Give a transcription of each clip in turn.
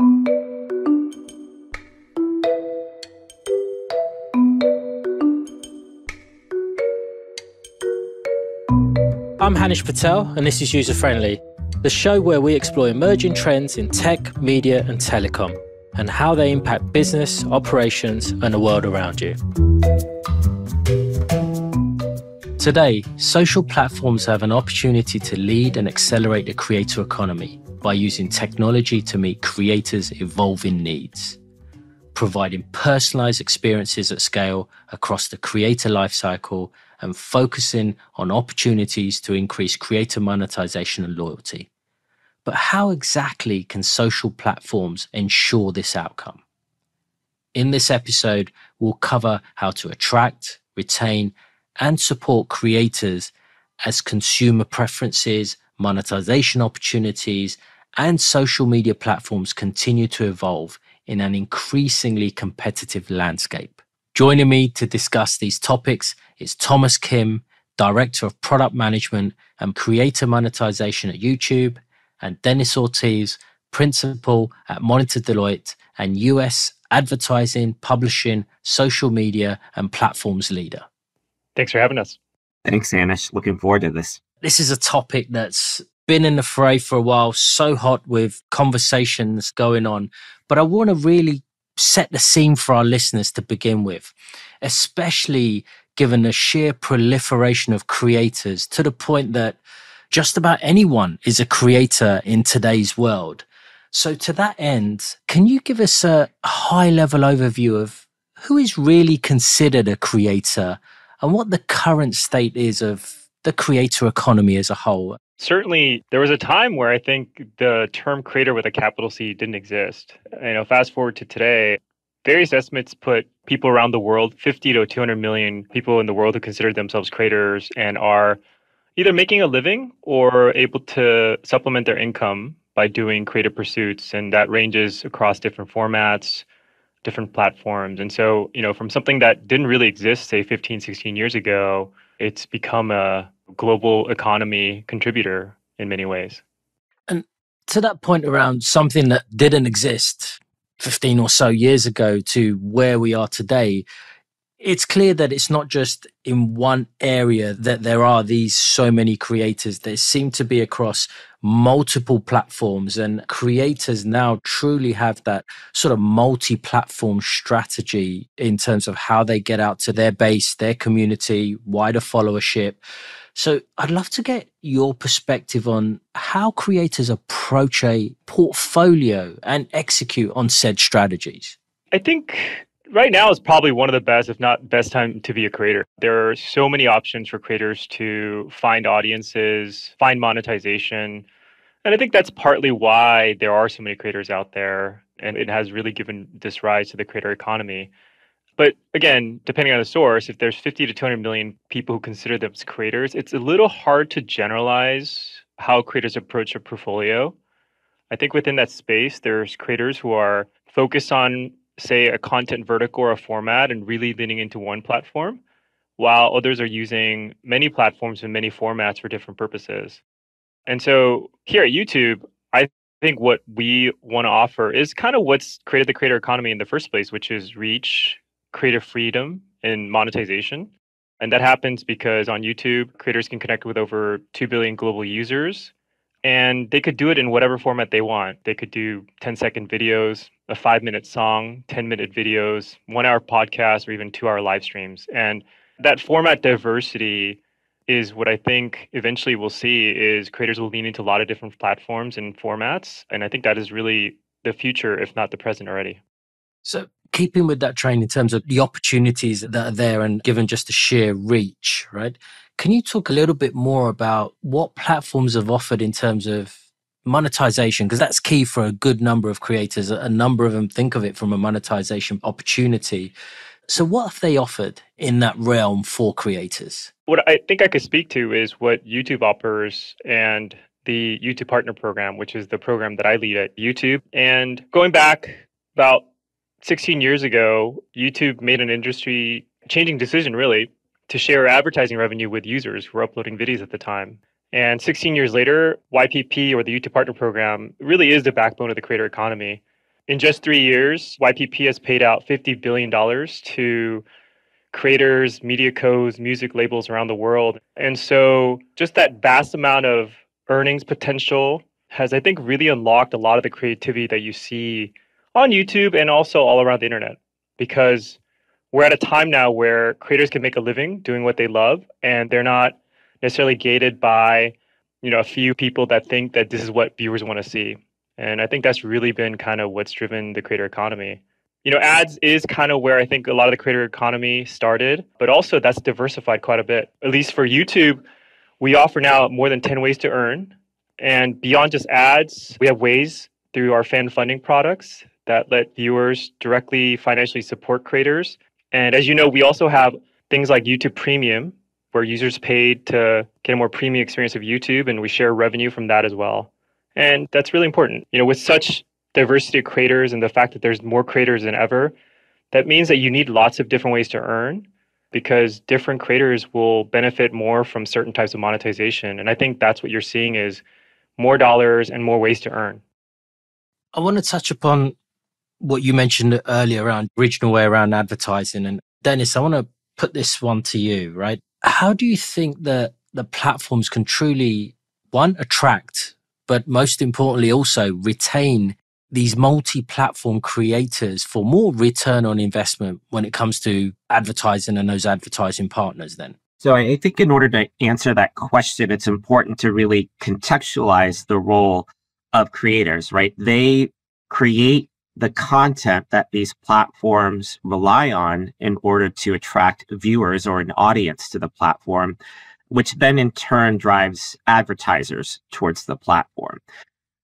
I'm Hanish Patel, and this is User Friendly, the show where we explore emerging trends in tech, media, and telecom, and how they impact business, operations, and the world around you. Today, social platforms have an opportunity to lead and accelerate the creator economy by using technology to meet creators' evolving needs, providing personalized experiences at scale across the creator lifecycle and focusing on opportunities to increase creator monetization and loyalty. But how exactly can social platforms ensure this outcome? In this episode, we'll cover how to attract, retain, and support creators as consumer preferences, monetization opportunities, and social media platforms continue to evolve in an increasingly competitive landscape. Joining me to discuss these topics is Thomas Kim, Director of Product Management and Creator Monetization at YouTube, and Dennis Ortiz, Principal at Monitor Deloitte and US Advertising, Publishing, Social Media, and Platforms Leader. Thanks for having us. Thanks, Anish. Looking forward to this. This is a topic that's been in the fray for a while, so hot with conversations going on. But I want to really set the scene for our listeners to begin with, especially given the sheer proliferation of creators to the point that just about anyone is a creator in today's world. So, to that end, can you give us a high level overview of who is really considered a creator and what the current state is of the creator economy as a whole? Certainly, there was a time where I think the term creator with a capital C didn't exist. You know, fast forward to today, various estimates put people around the world, 50 to 200 million people in the world who consider themselves creators and are either making a living or able to supplement their income by doing creative pursuits. And that ranges across different formats, different platforms. And so, you know, from something that didn't really exist, say 15, 16 years ago, it's become a global economy contributor in many ways. And to that point around something that didn't exist 15 or so years ago to where we are today, it's clear that it's not just in one area that there are these so many creators. They seem to be across multiple platforms, and creators now truly have that sort of multi platform strategy in terms of how they get out to their base, their community, wider followership. So I'd love to get your perspective on how creators approach a portfolio and execute on said strategies. I think right now is probably one of the best, if not best time to be a creator. There are so many options for creators to find audiences, find monetization. And I think that's partly why there are so many creators out there. And it has really given this rise to the creator economy. But again, depending on the source, if there's 50 to 200 million people who consider themselves creators, it's a little hard to generalize how creators approach a portfolio. I think within that space, there's creators who are focused on, say, a content vertical or a format and really leaning into one platform, while others are using many platforms and many formats for different purposes. And so here at YouTube, I think what we want to offer is kind of what's created the creator economy in the first place, which is reach, creative freedom, and monetization. And that happens because on YouTube, creators can connect with over 2 billion global users and they could do it in whatever format they want. They could do 10 second videos, a five minute song, 10 minute videos, one hour podcast, or even two hour live streams. And that format diversity is what I think eventually we'll see is creators will lean into a lot of different platforms and formats. And I think that is really the future, if not the present already. So keeping with that train in terms of the opportunities that are there and given just the sheer reach, right? Can you talk a little bit more about what platforms have offered in terms of monetization? Because that's key for a good number of creators. A number of them think of it from a monetization opportunity. So, what have they offered in that realm for creators? What I think I could speak to is what YouTube offers and the YouTube Partner Program, which is the program that I lead at YouTube. And going back about 16 years ago, YouTube made an industry changing decision really to share advertising revenue with users who were uploading videos at the time. And 16 years later, YPP or the YouTube Partner Program really is the backbone of the creator economy. in just three years, YPP has paid out $50 billion to creators, media codes, music labels around the world. And so just that vast amount of earnings potential has, I think, really unlocked a lot of the creativity that you see on YouTube and also all around the internet. Because we're at a time now where creators can make a living doing what they love and they're not necessarily gated by you know a few people that think that this is what viewers want to see. And i think that's really been kind of what's driven the creator economy. You know ads is kind of where i think a lot of the creator economy started but also that's diversified quite a bit. At least for youtube we offer now more than 10 ways to earn. And beyond just ads we have ways through our fan funding products that let viewers directly financially support creators. And as you know we also have things like youtube premium where users paid to get a more premium experience of YouTube, and we share revenue from that as well. And that's really important. You know, with such diversity of creators and the fact that there's more creators than ever, that means that you need lots of different ways to earn because different creators will benefit more from certain types of monetization. And I think that's what you're seeing is more dollars and more ways to earn. I want to touch upon what you mentioned earlier around original way around advertising. And Dennis, I want to put this one to you, right? How do you think that the platforms can truly, one, attract, but most importantly, also retain these multi platform creators for more return on investment when it comes to advertising and those advertising partners then? So I think in order to answer that question, it's important to really contextualize the role of creators, right? They create the content that these platforms rely on in order to attract viewers or an audience to the platform, which then in turn drives advertisers towards the platform.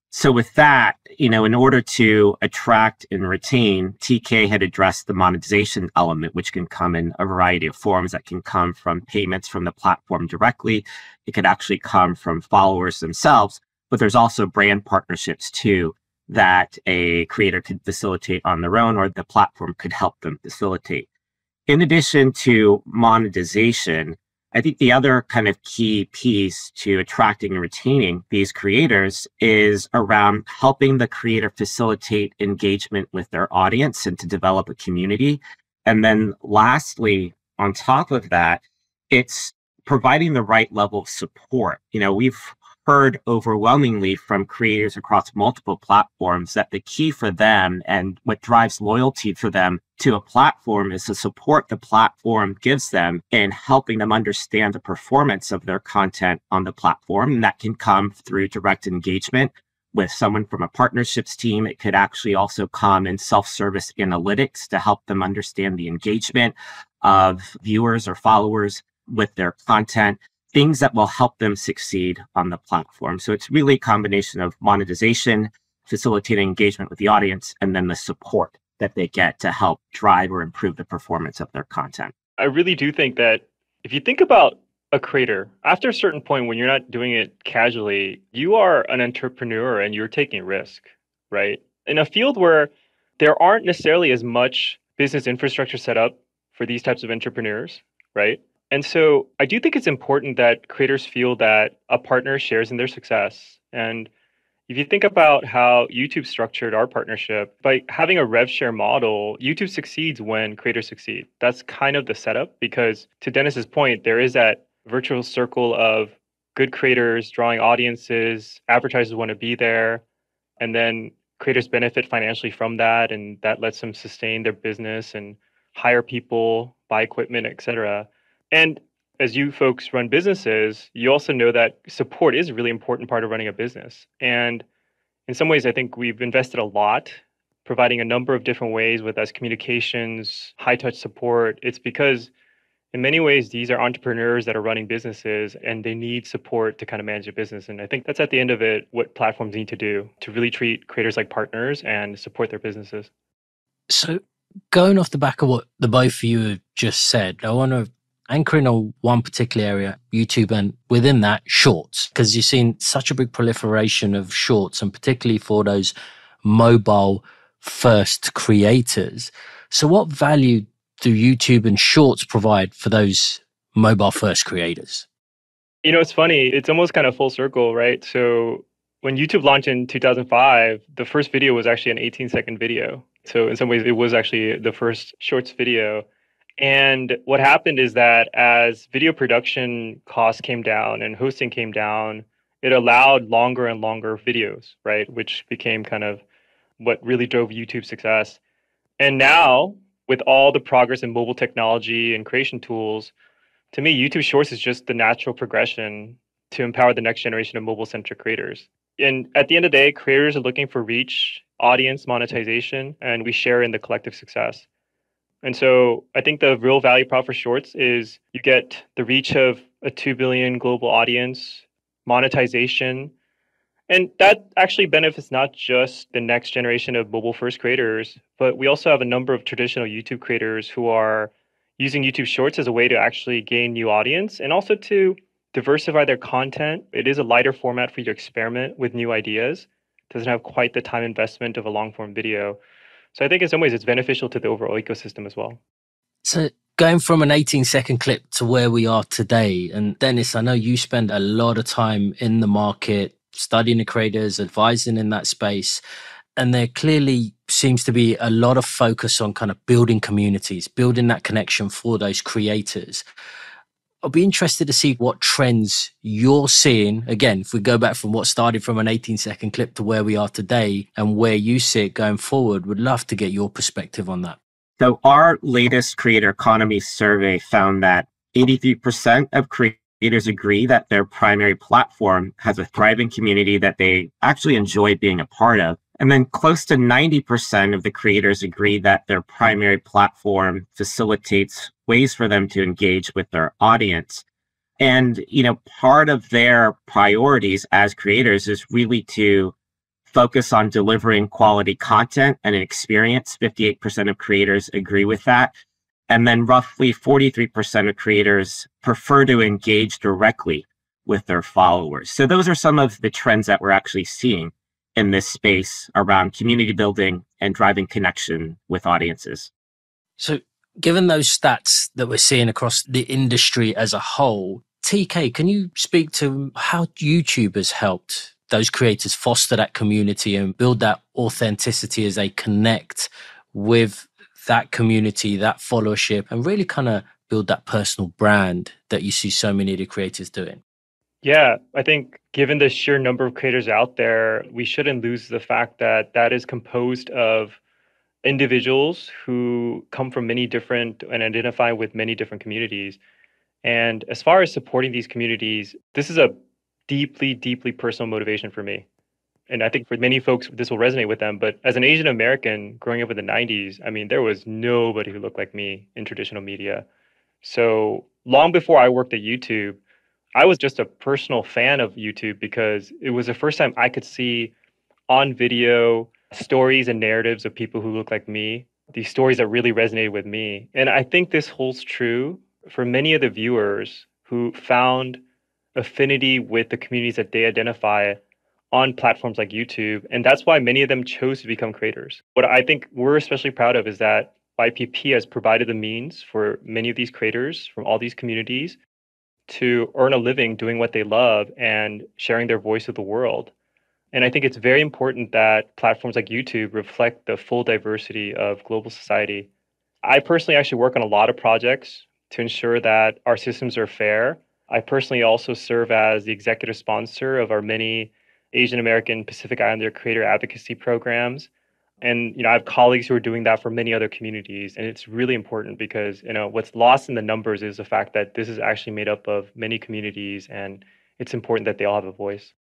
So with that, you know, in order to attract and retain, TK had addressed the monetization element, which can come in a variety of forms that can come from payments from the platform directly. It could actually come from followers themselves, but there's also brand partnerships too that a creator could facilitate on their own or the platform could help them facilitate. In addition to monetization, I think the other kind of key piece to attracting and retaining these creators is around helping the creator facilitate engagement with their audience and to develop a community. And then lastly, on top of that, it's providing the right level of support. You know, we've heard overwhelmingly from creators across multiple platforms that the key for them and what drives loyalty for them to a platform is the support the platform gives them in helping them understand the performance of their content on the platform. And that can come through direct engagement with someone from a partnerships team. It could actually also come in self service analytics to help them understand the engagement of viewers or followers with their content things that will help them succeed on the platform. So it's really a combination of monetization, facilitating engagement with the audience, and then the support that they get to help drive or improve the performance of their content. I really do think that if you think about a creator, after a certain point when you're not doing it casually, you are an entrepreneur and you're taking risk, right? In a field where there aren't necessarily as much business infrastructure set up for these types of entrepreneurs, right? And so I do think it's important that creators feel that a partner shares in their success. And if you think about how YouTube structured our partnership, by having a rev share model, YouTube succeeds when creators succeed. That's kind of the setup because to Dennis's point, there is that virtual circle of good creators drawing audiences, advertisers want to be there, and then creators benefit financially from that and that lets them sustain their business and hire people, buy equipment, etc. And as you folks run businesses, you also know that support is a really important part of running a business. And in some ways, I think we've invested a lot providing a number of different ways with us communications, high touch support. It's because in many ways, these are entrepreneurs that are running businesses and they need support to kind of manage a business. And I think that's at the end of it what platforms need to do to really treat creators like partners and support their businesses. So, going off the back of what the both of you have just said, I want to anchoring on one particular area, YouTube, and within that, shorts, because you've seen such a big proliferation of shorts, and particularly for those mobile first creators. So, what value do YouTube and shorts provide for those mobile first creators? You know, it's funny. It's almost kind of full circle, right? So, when YouTube launched in 2005, the first video was actually an 18 second video. So in some ways, it was actually the first shorts video. And what happened is that as video production costs came down and hosting came down, it allowed longer and longer videos, right? Which became kind of what really drove YouTube's success. And now, with all the progress in mobile technology and creation tools, to me, YouTube Shorts is just the natural progression to empower the next generation of mobile centric creators. And at the end of the day, creators are looking for reach, audience monetization, and we share in the collective success. And so I think the real value prop for shorts is you get the reach of a 2 billion global audience, monetization, and that actually benefits not just the next generation of mobile first creators, but we also have a number of traditional YouTube creators who are using YouTube Shorts as a way to actually gain new audience and also to diversify their content. It is a lighter format for you to experiment with new ideas. It doesn't have quite the time investment of a long form video. So I think in some ways it's beneficial to the overall ecosystem as well. So going from an 18 second clip to where we are today, and Dennis, I know you spend a lot of time in the market, studying the creators, advising in that space. And there clearly seems to be a lot of focus on kind of building communities, building that connection for those creators. I'll be interested to see what trends you're seeing. Again, if we go back from what started from an 18 second clip to where we are today and where you see it going forward, would love to get your perspective on that. So, our latest creator economy survey found that 83% of creators agree that their primary platform has a thriving community that they actually enjoy being a part of. And then close to 90% of the creators agree that their primary platform facilitates ways for them to engage with their audience. And, you know, part of their priorities as creators is really to focus on delivering quality content and an experience. 58% of creators agree with that. And then roughly 43% of creators prefer to engage directly with their followers. So those are some of the trends that we're actually seeing in this space around community building and driving connection with audiences. So, given those stats that we're seeing across the industry as a whole, TK, can you speak to how YouTube has helped those creators foster that community and build that authenticity as they connect with that community, that followership, and really kind of build that personal brand that you see so many of the creators doing? Yeah, I think given the sheer number of creators out there, we shouldn't lose the fact that that is composed of individuals who come from many different and identify with many different communities. And as far as supporting these communities, this is a deeply, deeply personal motivation for me. And I think for many folks, this will resonate with them. But as an Asian American growing up in the 90s, I mean, there was nobody who looked like me in traditional media. So long before I worked at YouTube, I was just a personal fan of YouTube because it was the first time I could see on video stories and narratives of people who look like me, these stories that really resonated with me. And I think this holds true for many of the viewers who found affinity with the communities that they identify on platforms like YouTube. And that's why many of them chose to become creators. What I think we're especially proud of is that YPP has provided the means for many of these creators from all these communities to earn a living doing what they love and sharing their voice with the world. And I think it's very important that platforms like YouTube reflect the full diversity of global society. I personally actually work on a lot of projects to ensure that our systems are fair. I personally also serve as the executive sponsor of our many Asian American Pacific Islander creator advocacy programs and you know i have colleagues who are doing that for many other communities and it's really important because you know what's lost in the numbers is the fact that this is actually made up of many communities and it's important that they all have a voice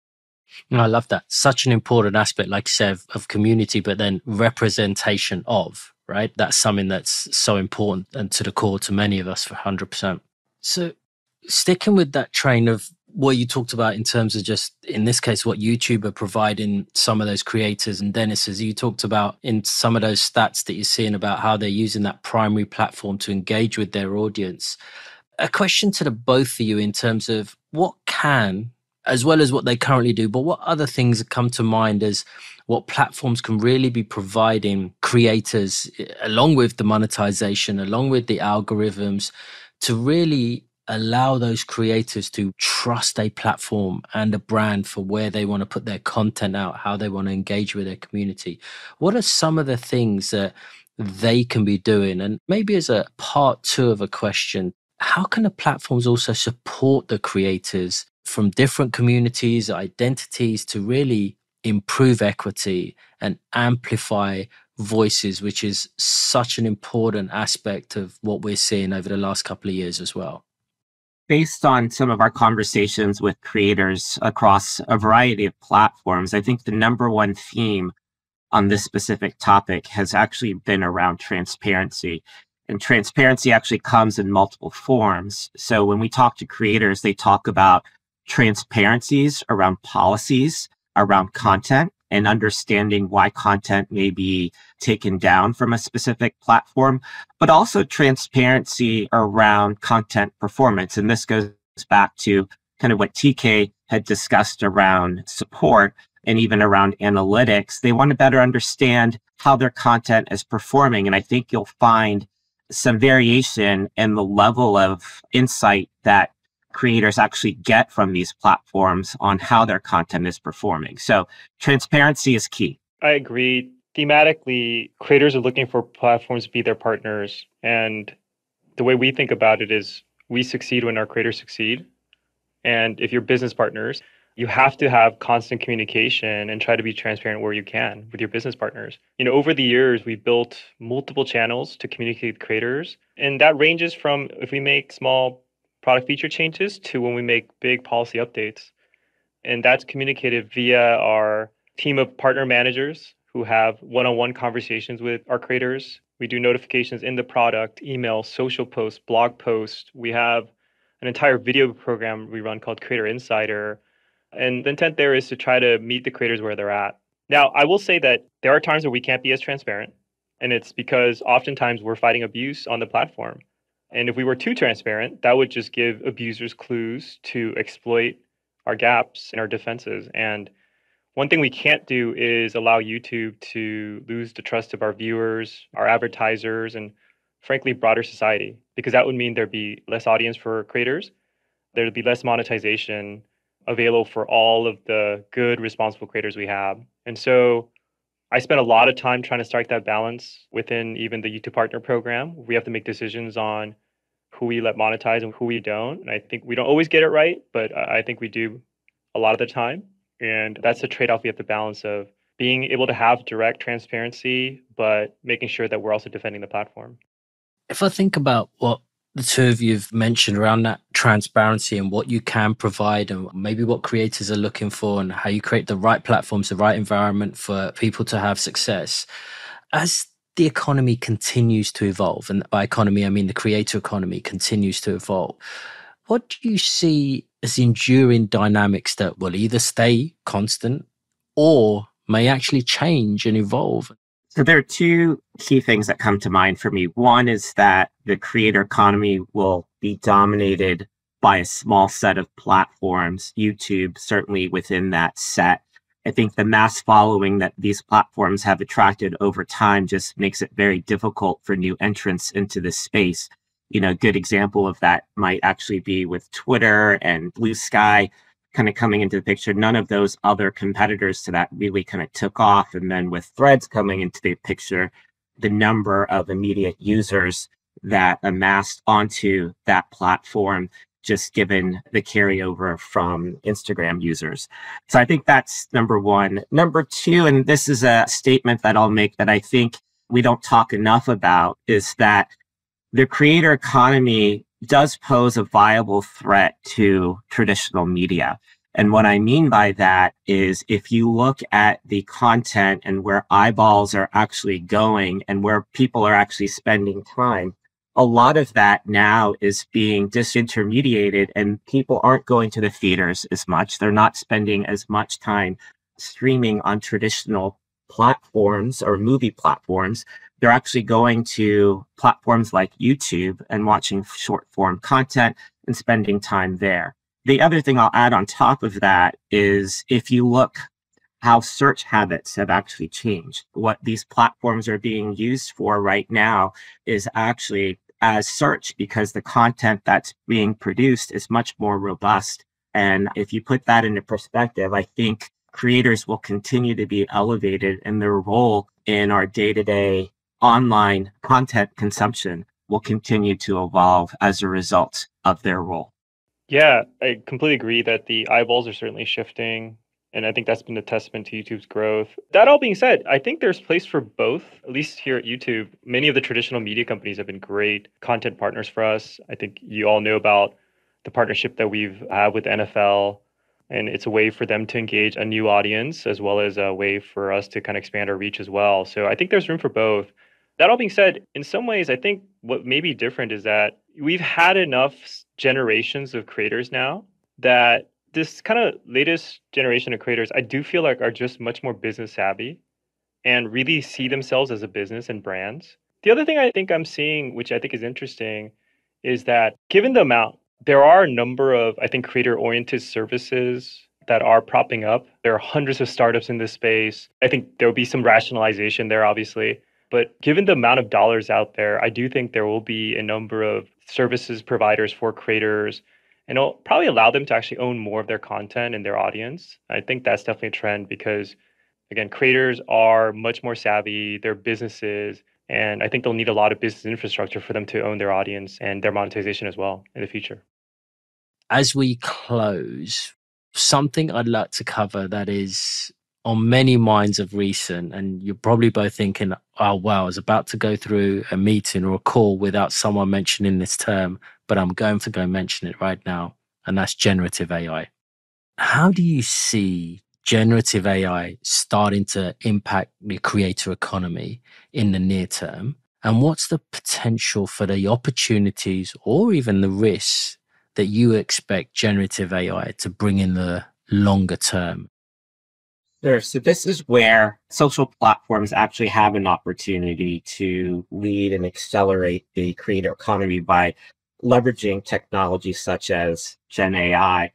I love that. Such an important aspect, like you said, of community, but then representation of, right? That's something that's so important and to the core to many of us for 100%. So, sticking with that train of what you talked about in terms of just in this case what YouTube are providing some of those creators and Dennis as you talked about in some of those stats that you're seeing about how they're using that primary platform to engage with their audience. A question to the both of you in terms of what can as well as what they currently do, but what other things come to mind as what platforms can really be providing creators eh, along with the monetization, along with the algorithms to really allow those creators to trust a platform and a brand for where they want to put their content out, how they want to engage with their community. What are some of the things that they can be doing? And maybe as a part two of a question, how can the platforms also support the creators from different communities, identities to really improve equity and amplify voices, which is such an important aspect of what we're seeing over the last couple of years as well? Based on some of our conversations with creators across a variety of platforms, I think the number one theme on this specific topic has actually been around transparency. And transparency actually comes in multiple forms. So when we talk to creators, they talk about transparencies around policies, around content, and understanding why content may be taken down from a specific platform, but also transparency around content performance. And this goes back to kind of what TK had discussed around support and even around analytics. They want to better understand how their content is performing. And I think you'll find some variation in the level of insight that creators actually get from these platforms on how their content is performing. So transparency is key. I agree. Thematically, creators are looking for platforms to be their partners. And the way we think about it is we succeed when our creators succeed. And if you're business partners, you have to have constant communication and try to be transparent where you can with your business partners. You know, over the years, we've built multiple channels to communicate with creators. And that ranges from if we make small product feature changes to when we make big policy updates. And that's communicated via our team of partner managers who have one on one conversations with our creators. We do notifications in the product, email, social posts, blog posts. We have an entire video program we run called Creator Insider. And the intent there is to try to meet the creators where they're at. Now, I will say that there are times where we can't be as transparent. And it's because oftentimes we're fighting abuse on the platform. And if we were too transparent, that would just give abusers clues to exploit our gaps in our defenses. And one thing we can't do is allow YouTube to lose the trust of our viewers, our advertisers, and frankly, broader society, because that would mean there'd be less audience for creators. There'd be less monetization available for all of the good, responsible creators we have. And so I spent a lot of time trying to strike that balance within even the YouTube Partner Program. We have to make decisions on who we let monetize and who we don't. And I think we don't always get it right, but I think we do a lot of the time. And that's a trade off we have to balance of being able to have direct transparency, but making sure that we're also defending the platform. If I think about what the two of you have mentioned around that transparency and what you can provide and maybe what creators are looking for and how you create the right platforms, the right environment for people to have success. As the economy continues to evolve, and by economy, I mean the creator economy continues to evolve, what do you see as enduring dynamics that will either stay constant or may actually change and evolve? So there are two key things that come to mind for me. One is that the creator economy will be dominated by a small set of platforms, YouTube certainly within that set. I think the mass following that these platforms have attracted over time just makes it very difficult for new entrants into this space. You know, a good example of that might actually be with Twitter and Bluesky kind of coming into the picture. None of those other competitors to that really kind of took off. And then with threads coming into the picture, the number of immediate users that amassed onto that platform just given the carryover from Instagram users. So I think that's number one. Number two, and this is a statement that I'll make that I think we don't talk enough about, is that the creator economy does pose a viable threat to traditional media. And what I mean by that is if you look at the content and where eyeballs are actually going and where people are actually spending time, a lot of that now is being disintermediated and people aren't going to the theaters as much. They're not spending as much time streaming on traditional platforms or movie platforms. They're actually going to platforms like YouTube and watching short form content and spending time there. The other thing I'll add on top of that is if you look how search habits have actually changed. What these platforms are being used for right now is actually as search because the content that's being produced is much more robust. And if you put that into perspective, I think creators will continue to be elevated in their role in our day to day online content consumption will continue to evolve as a result of their role. Yeah, I completely agree that the eyeballs are certainly shifting. And I think that's been a testament to YouTube's growth. That all being said, I think there's place for both, at least here at YouTube. Many of the traditional media companies have been great content partners for us. I think you all know about the partnership that we've had with NFL. And it's a way for them to engage a new audience as well as a way for us to kind of expand our reach as well. So I think there's room for both. That all being said, in some ways, I think what may be different is that we've had enough generations of creators now that this kind of latest generation of creators, I do feel like are just much more business savvy and really see themselves as a business and brands. The other thing I think I'm seeing, which I think is interesting, is that given the amount, there are a number of, I think, creator oriented services that are propping up. There are hundreds of startups in this space. I think there will be some rationalization there, obviously. But given the amount of dollars out there, I do think there will be a number of services providers for creators and it'll probably allow them to actually own more of their content and their audience. I think that's definitely a trend because, again, creators are much more savvy, they're businesses, and I think they'll need a lot of business infrastructure for them to own their audience and their monetization as well in the future. As we close, something I'd like to cover that is on many minds of recent, and you're probably both thinking, oh, wow, I was about to go through a meeting or a call without someone mentioning this term but I'm going to go mention it right now, and that's generative AI. How do you see generative AI starting to impact the creator economy in the near term? And what's the potential for the opportunities or even the risks that you expect generative AI to bring in the longer term? Sure. So this is where social platforms actually have an opportunity to lead and accelerate the creator economy by leveraging technologies such as Gen AI.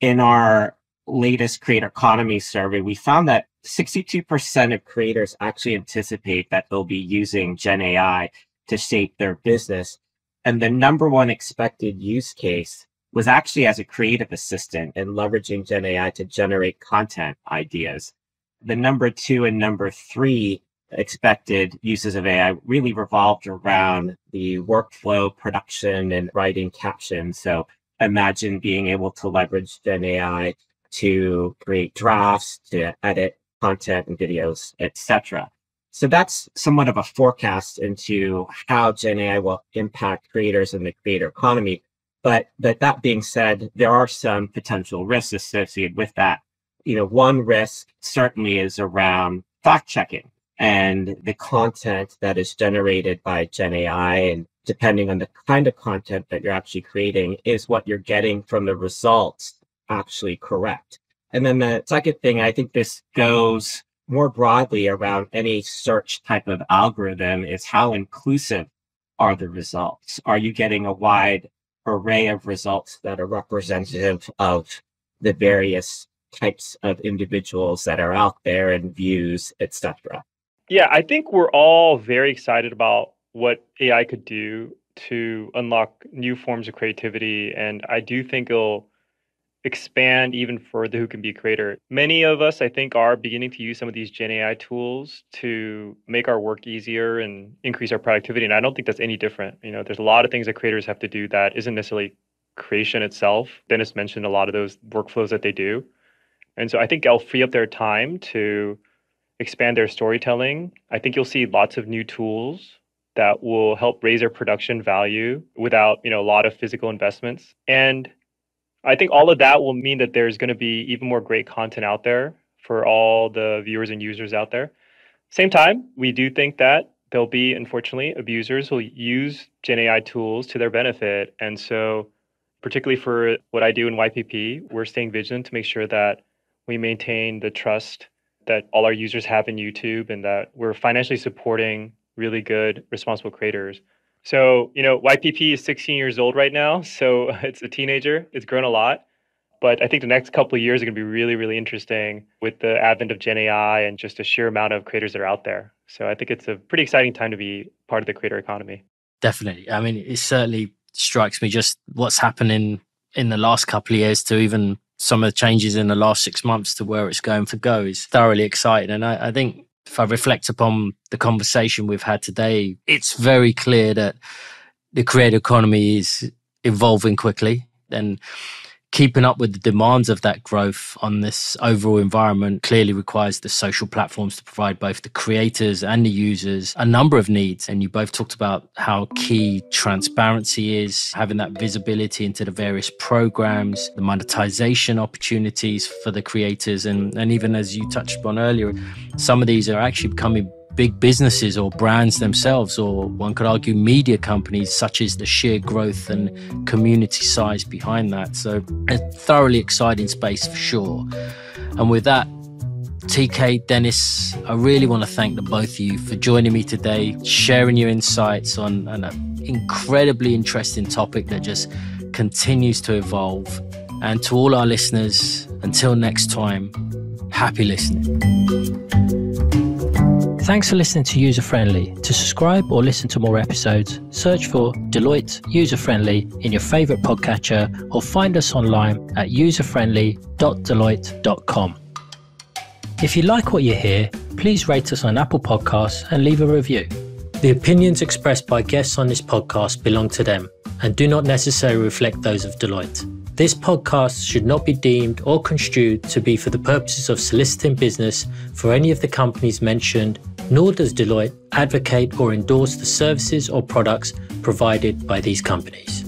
In our latest creator economy survey, we found that 62% of creators actually anticipate that they'll be using Gen AI to shape their business. And the number one expected use case was actually as a creative assistant and leveraging Gen AI to generate content ideas. The number two and number three expected uses of AI really revolved around the workflow, production, and writing captions. So imagine being able to leverage Gen AI to create drafts, to edit content and videos, etc. So that's somewhat of a forecast into how Gen AI will impact creators and the creator economy. But, but that being said, there are some potential risks associated with that. You know, one risk certainly is around fact checking and the content that is generated by Gen AI and depending on the kind of content that you're actually creating is what you're getting from the results actually correct. And then the second thing, I think this goes more broadly around any search type of algorithm is how inclusive are the results? Are you getting a wide array of results that are representative of the various types of individuals that are out there and views, etc. Yeah, I think we're all very excited about what AI could do to unlock new forms of creativity. And I do think it'll expand even further who can be a creator. Many of us, I think, are beginning to use some of these Gen AI tools to make our work easier and increase our productivity. And I don't think that's any different. You know, there's a lot of things that creators have to do that isn't necessarily creation itself. Dennis mentioned a lot of those workflows that they do. And so I think I'll free up their time to expand their storytelling. I think you'll see lots of new tools that will help raise their production value without, you know, a lot of physical investments. And I think all of that will mean that there's going to be even more great content out there for all the viewers and users out there. Same time, we do think that there'll be, unfortunately, abusers will use Gen AI tools to their benefit. And so, particularly for what I do in YPP, we're staying vigilant to make sure that we maintain the trust that all our users have in YouTube and that we're financially supporting really good, responsible creators. So, you know, YPP is 16 years old right now. So it's a teenager. It's grown a lot. But I think the next couple of years are going to be really, really interesting with the advent of Gen AI and just a sheer amount of creators that are out there. So I think it's a pretty exciting time to be part of the creator economy. Definitely. I mean, it certainly strikes me just what's happening in the last couple of years to even some of the changes in the last six months to where it's going for Go is thoroughly exciting. And I, I think if I reflect upon the conversation we've had today, it's very clear that the creator economy is evolving quickly. And keeping up with the demands of that growth on this overall environment clearly requires the social platforms to provide both the creators and the users a number of needs. And you both talked about how key transparency is, having that visibility into the various programs, the monetization opportunities for the creators. And, and even as you touched on earlier, some of these are actually becoming big businesses or brands themselves, or one could argue media companies, such as the sheer growth and community size behind that. So, a thoroughly exciting space for sure. And with that, TK, Dennis, I really want to thank the both of you for joining me today, sharing your insights on an incredibly interesting topic that just continues to evolve. And to all our listeners, until next time, happy listening. Thanks for listening to User Friendly. To subscribe or listen to more episodes, search for Deloitte User Friendly in your favorite podcatcher or find us online at userfriendly.deloitte.com. If you like what you hear, please rate us on Apple Podcasts and leave a review. The opinions expressed by guests on this podcast belong to them and do not necessarily reflect those of Deloitte. This podcast should not be deemed or construed to be for the purposes of soliciting business for any of the companies mentioned nor does Deloitte advocate or endorse the services or products provided by these companies.